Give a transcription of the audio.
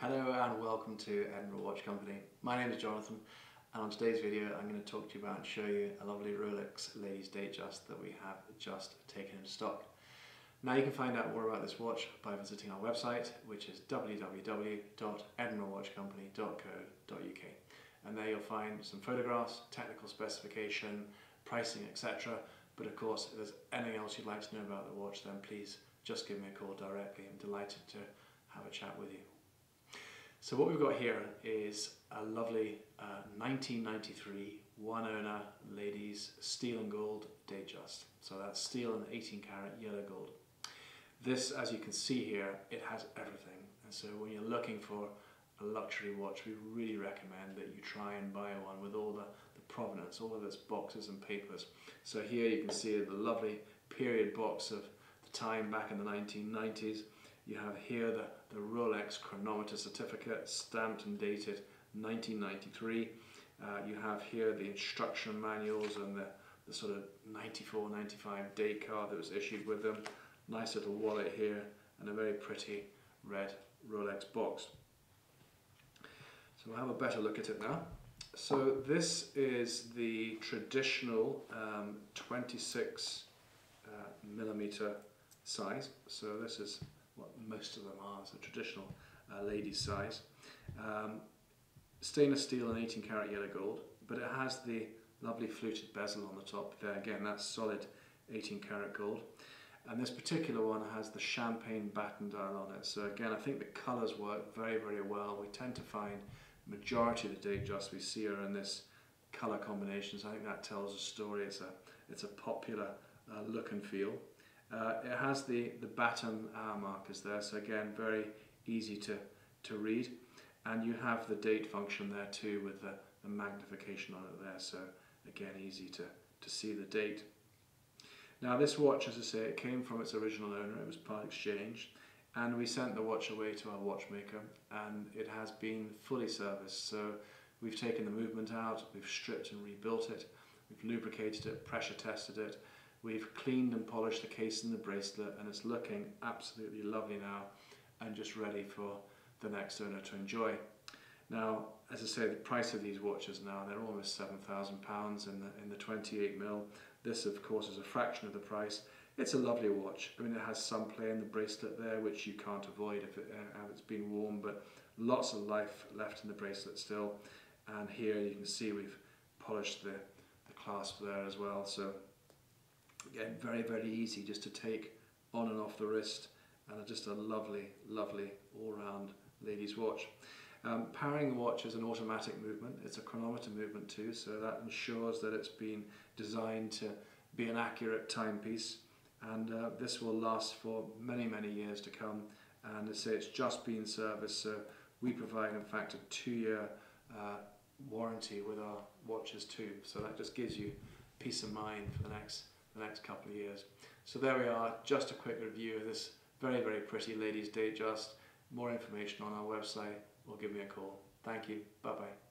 Hello and welcome to Edinburgh Watch Company. My name is Jonathan and on today's video I'm going to talk to you about and show you a lovely Rolex Ladies Datejust that we have just taken into stock. Now you can find out more about this watch by visiting our website which is www.edinburghwatchcompany.co.uk and there you'll find some photographs, technical specification, pricing etc but of course if there's anything else you'd like to know about the watch then please just give me a call directly. I'm delighted to have a chat with you. So what we've got here is a lovely uh, 1993 one owner ladies steel and gold Datejust. So that's steel and 18 karat yellow gold. This, as you can see here, it has everything. And so when you're looking for a luxury watch, we really recommend that you try and buy one with all the, the provenance, all of its boxes and papers. So here you can see the lovely period box of the time back in the 1990s. You have here the, the Rolex chronometer certificate stamped and dated 1993. Uh, you have here the instruction manuals and the, the sort of 94, 95 date card that was issued with them. Nice little wallet here and a very pretty red Rolex box. So we'll have a better look at it now. So this is the traditional um, 26 uh, millimeter size. So this is what most of them are, a traditional uh, ladies size. Um, stainless steel and 18 karat yellow gold, but it has the lovely fluted bezel on the top there. Again, that's solid 18 karat gold. And this particular one has the champagne batten dial on it. So again, I think the colors work very, very well. We tend to find majority of the Datejust we see are in this color combinations. I think that tells a story. It's a, it's a popular uh, look and feel. Uh, it has the, the batten hour markers there, so again, very easy to, to read. And you have the date function there too with the, the magnification on it there, so again, easy to, to see the date. Now this watch, as I say, it came from its original owner, it was part exchange, and we sent the watch away to our watchmaker, and it has been fully serviced. So we've taken the movement out, we've stripped and rebuilt it, we've lubricated it, pressure tested it, We've cleaned and polished the case and the bracelet and it's looking absolutely lovely now and just ready for the next owner to enjoy. Now, as I say, the price of these watches now, they're almost £7,000 in the, in the 28 mil. This, of course, is a fraction of the price. It's a lovely watch. I mean, it has some play in the bracelet there, which you can't avoid if, it, uh, if it's been worn, but lots of life left in the bracelet still. And here you can see we've polished the, the clasp there as well. So again, very, very easy just to take on and off the wrist and just a lovely, lovely all-round ladies watch. Um, powering the watch is an automatic movement. It's a chronometer movement too, so that ensures that it's been designed to be an accurate timepiece. And uh, this will last for many, many years to come. And as I say, it's just been serviced, so we provide, in fact, a two-year uh, warranty with our watches too. So that just gives you peace of mind for the next the next couple of years. So there we are, just a quick review of this very, very pretty Ladies Datejust. More information on our website or give me a call. Thank you. Bye-bye.